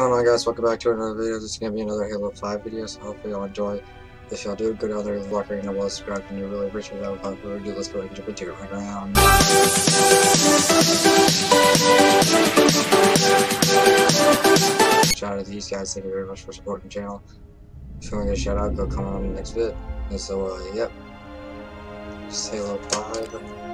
on guys, welcome back to another video. This is going to be another Halo 5 video, so hopefully y'all enjoy. If y'all do, go down there and like ring and well subscribe and you really appreciate that. Without further ado, let's go ahead and jump into it right now. Shout out to these guys, thank you very much for supporting the channel. If you want to get a shout out, go comment on the next vid. And so, uh, yep. Just Halo 5.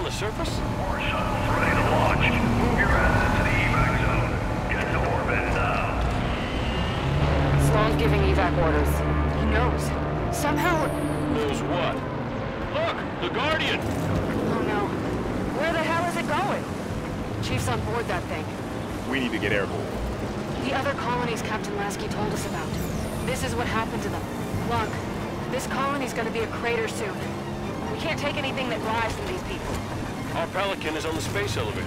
On the surface? More shuttles ready to launch. Move your asses to the evac zone. Get to orbit now. Sloan's giving evac orders. He knows. Somehow... Knows what? Look! The Guardian! Oh no. Where the hell is it going? Chief's on board that thing. We need to get airborne. The other colonies Captain Lasky told us about. This is what happened to them. Look, this colony's gonna be a crater soon. We can't take anything that drives from these people. Our Pelican is on the space elevator.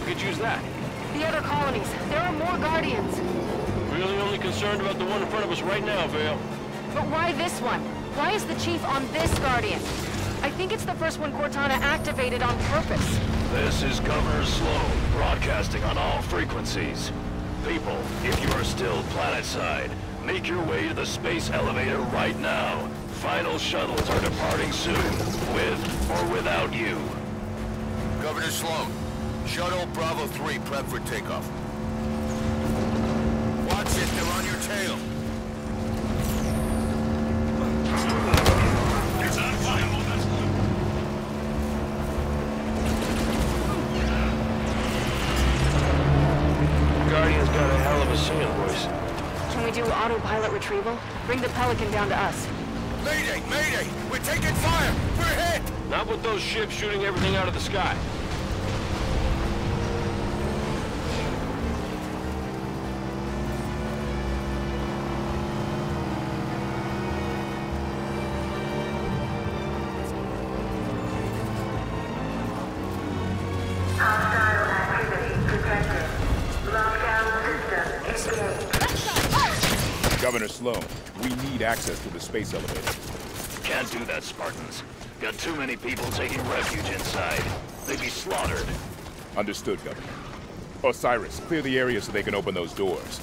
We could use that. The other colonies, there are more Guardians. Really only concerned about the one in front of us right now, Vale. But why this one? Why is the Chief on this Guardian? I think it's the first one Cortana activated on purpose. This is Governor Sloan, broadcasting on all frequencies. People, if you are still planetside, make your way to the space elevator right now. Final shuttles are departing soon, with or without you. Governor Sloan, Shuttle Bravo 3 prep for takeoff. Watch it, they're on your tail. It's unflammable, that's Guardian's got a hell of a singing voice. Can we do autopilot retrieval? Bring the Pelican down to us. Mayday, Mayday! We're taking fire! We're hit! Not with those ships shooting everything out of the sky. Hostile activity detected. Lockdown system. Governor Sloan, we need access to the space elevator. Can't do that, Spartans. Got too many people taking refuge inside. They'd be slaughtered. Understood, Governor. Osiris, clear the area so they can open those doors.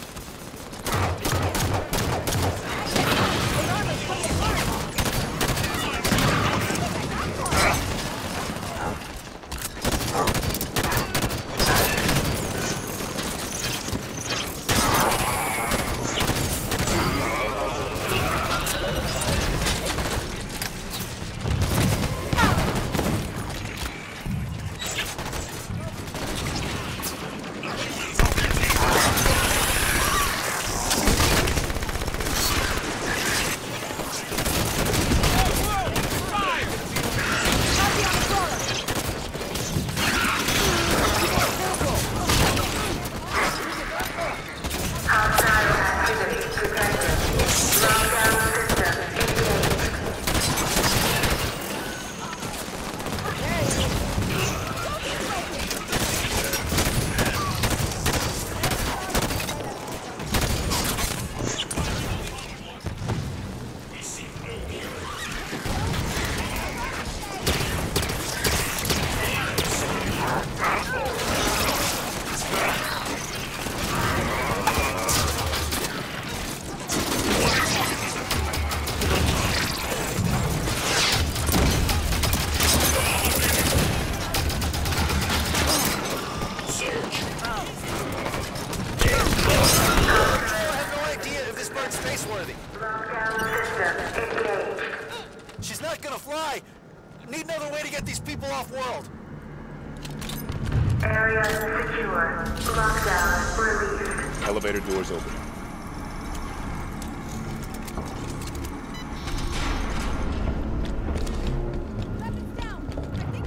Doors open.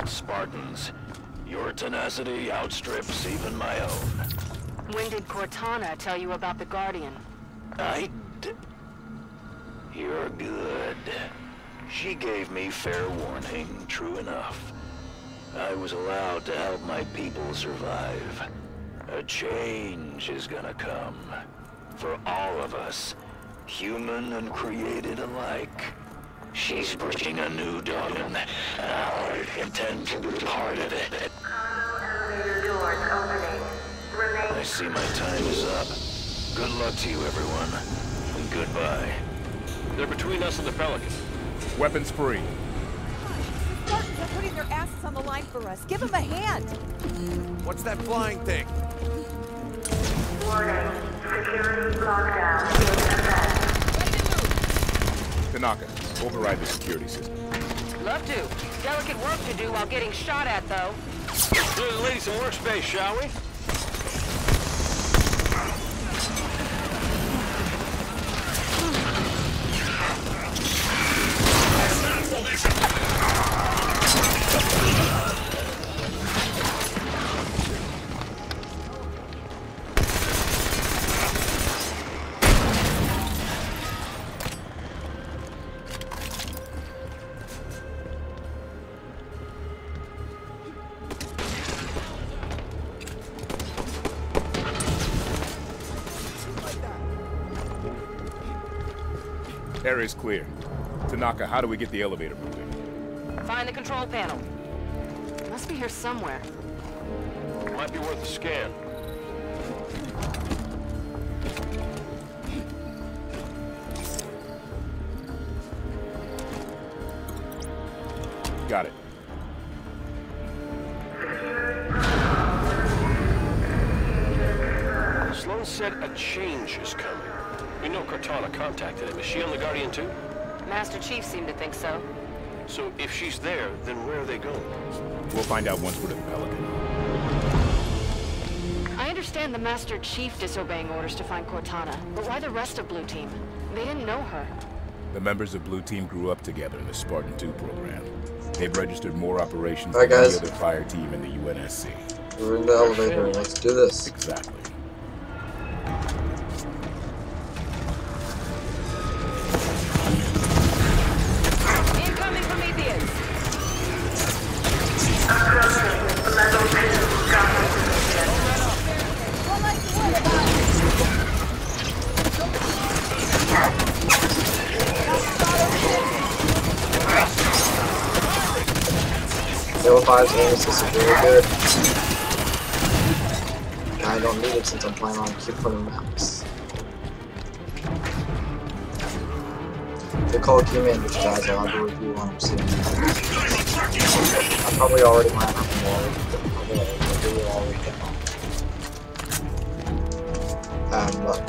Spartans, your tenacity outstrips even my own. When did Cortana tell you about the Guardian? I d- You're good. She gave me fair warning, true enough. I was allowed to help my people survive. A change is gonna come. For all of us, human and created alike. She's bringing a new dawn, and I intend to be part of it. Cargo elevator doors opening. Remain I see my time is up. Good luck to you, everyone. And goodbye. They're between us and the Pelican. Weapons free. Spartans are putting their asses on the line for us. Give them a hand. What's that flying thing? warning. Security lockdown in effect. Tanaka, override the security system. Love to. Delicate work to do while getting shot at, though. Do the lady some workspace, shall we? Area's clear. Tanaka, how do we get the elevator moving? Find the control panel. Must be here somewhere. Might be worth a scan. Got it. Sloan said a change is coming. We know Cortana contacted him. Is she on the Guardian too? Master Chief seemed to think so. So if she's there, then where are they going? We'll find out once we're at the Pelican. I understand the Master Chief disobeying orders to find Cortana, but why the rest of Blue Team? They didn't know her. The members of Blue Team grew up together in the Spartan 2 program. They've registered more operations Alright, than any other fire team in the UNSC. We're in the elevator. Let's do this. Exactly. 5's aim assist is really good. I don't need it since I'm playing on and mouse. The Call Commanders guys, I'll do a review on them soon. I probably already might have uh, out,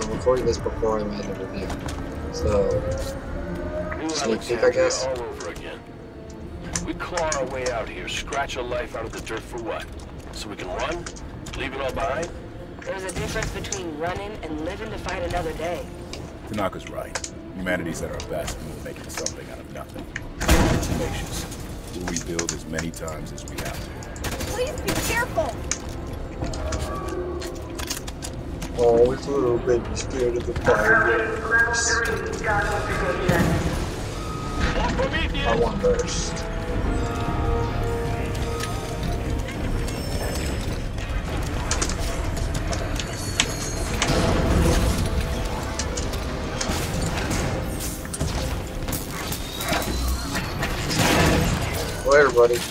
I'm recording this before I made the review. So, Sneak peek, I guess. all over again. We claw our way out here, scratch a life out of the dirt for what? So we can run? Leave it all behind? There's a difference between running and living to fight another day. Tanaka's right. Humanity's at our best when we're making something out of nothing. Tenacious. We'll rebuild as many times as we have to. Please be careful. oh, it's a little baby scared of the fire. Approaching level 3 docking station. I want burst. Later, buddy.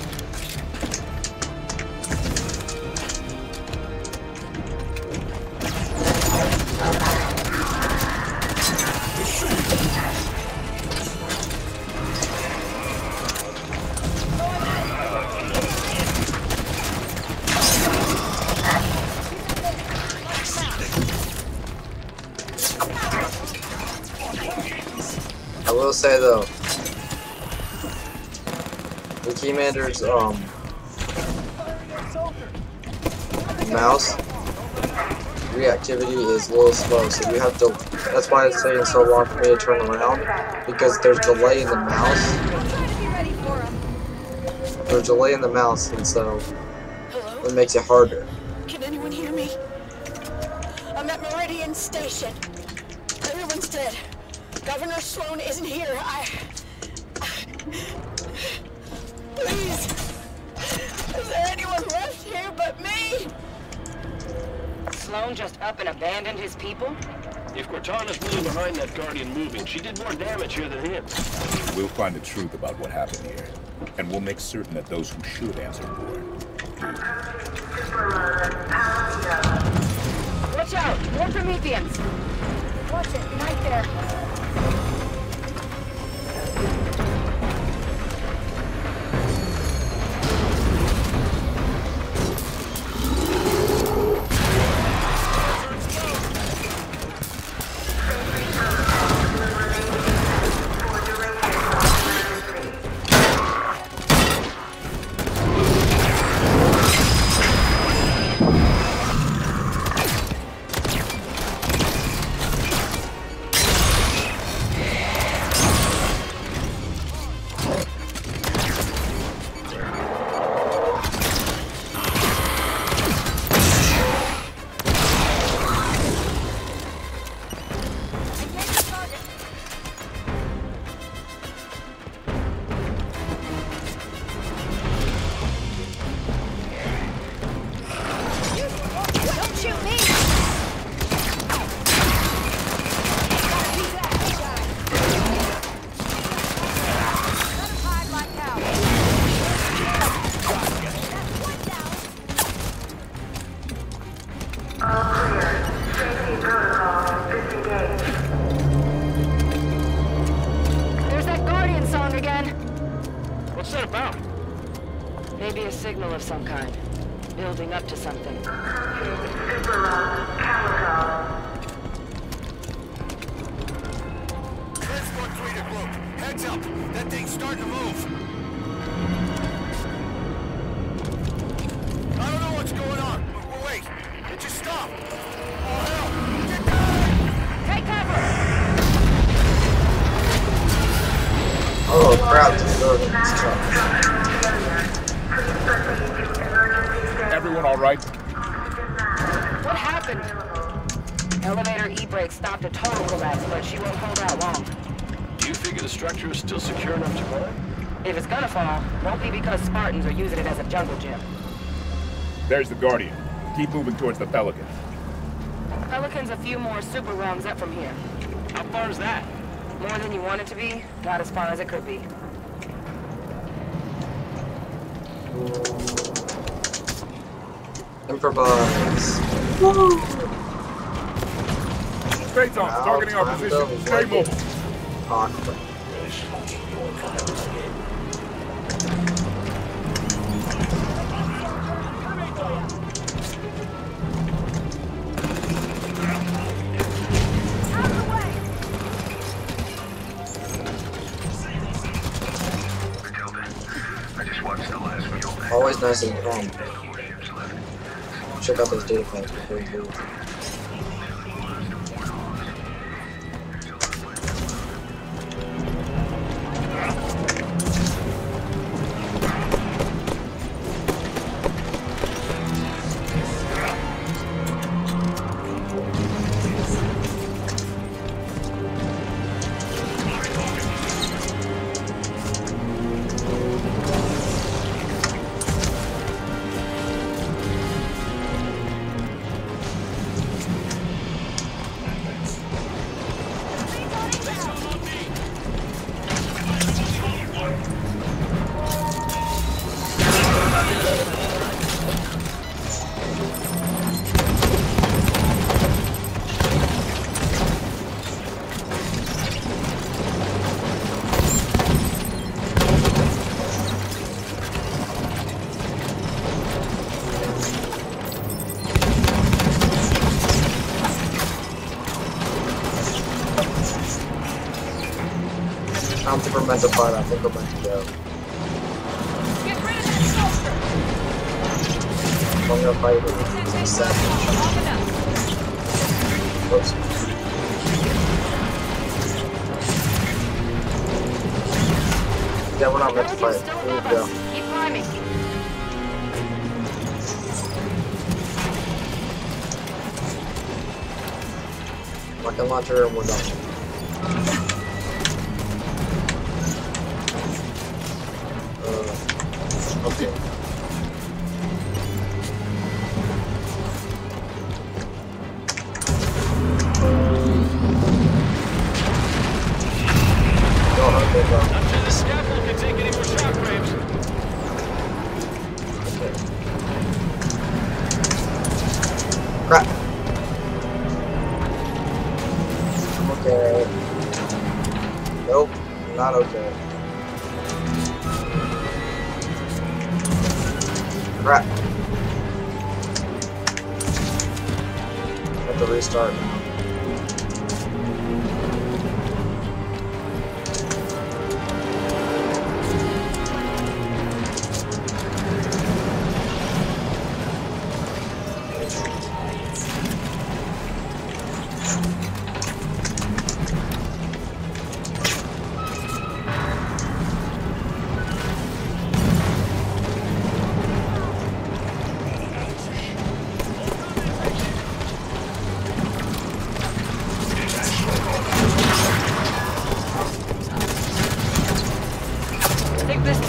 I will say though, the Keymander's um mouse reactivity is a little slow, so you have to. That's why it's taking so long for me to turn around because there's delay in the mouse. Try to be ready for them. There's delay in the mouse, and so it makes it harder. Can anyone hear me? I'm at Meridian Station. Everyone's dead. Governor Sloan isn't here. I... Please! Is there anyone left here but me? Sloan just up and abandoned his people? If Cortana's really behind that Guardian moving, she did more damage here than him. We'll find the truth about what happened here, and we'll make certain that those who should answer for it do. Watch out! More Prometheans! Watch it, right there. Thank you. A signal of some kind. Building up to something. Superlove. Calico. Transport 3 to group. Heads up. That thing's starting to move. I don't know what's going on. W- Wait. It just stopped. Oh, hell. Get down! Take cover! Oh crap, the door is tough. Please proceed to emergency stand. Everyone all right? What happened? Elevator E-brake stopped a total collapse, but she won't hold out long. Do you figure the structure is still secure enough to run? If it's gonna fall, won't be because Spartans are using it as a jungle gym. There's the Guardian. Keep moving towards the Pelican. Pelican's a few more super rungs up from here. How far is that? More than you want it to be, not as far as it could be. Improvise. Phaetons, targeting our position. Stay mobile. Awkward. Always nice and calm. Check out those data points before you move. Soldier! I'm gonna fight with savage. Long enough. Whoops. Yeah, we're not meant to fight. Here we go. Rocket launcher, we're done. Uh. Okay.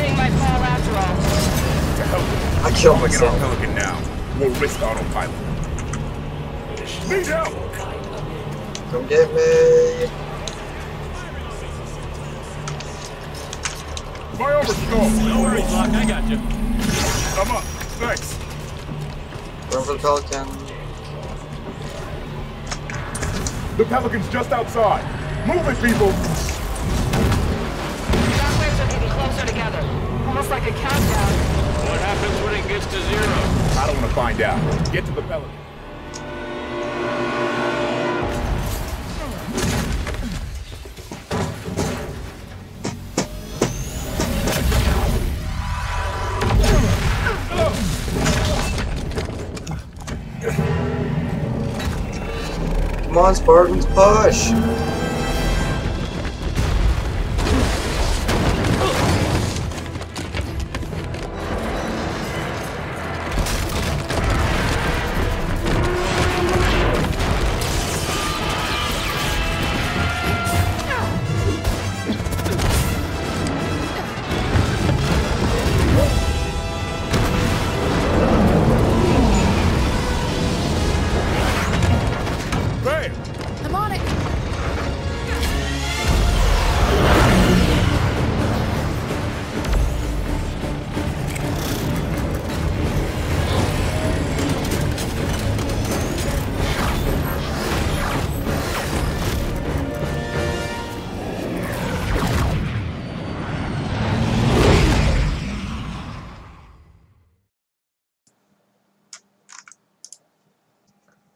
Thing might fall after all. I killed Look at our myself. Pelican now. We'll risk autopilot. Need help! Come get me. My overscope! No worries, Locke. I got you. I'm up. Thanks. Run for the Pelican. The Pelican's just outside. Move it, people! Closer together. Almost like a countdown. What happens when it gets to zero? I don't want to find out. Get to the Pelican. Come on, Spartans, push!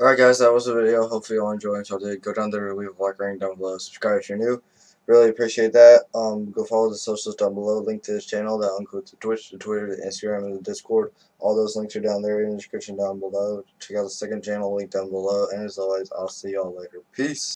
Alright guys, that was the video. Hopefully you all enjoyed. So did go down there, leave a like rating down below, subscribe if you're new. Really appreciate that. Um, go follow the socials down below. Link to this channel. That includes the Twitch, the Twitter, the Instagram, and the Discord. All those links are down there in the description down below. Check out the second channel link down below. And as always, I'll see y'all later. Peace.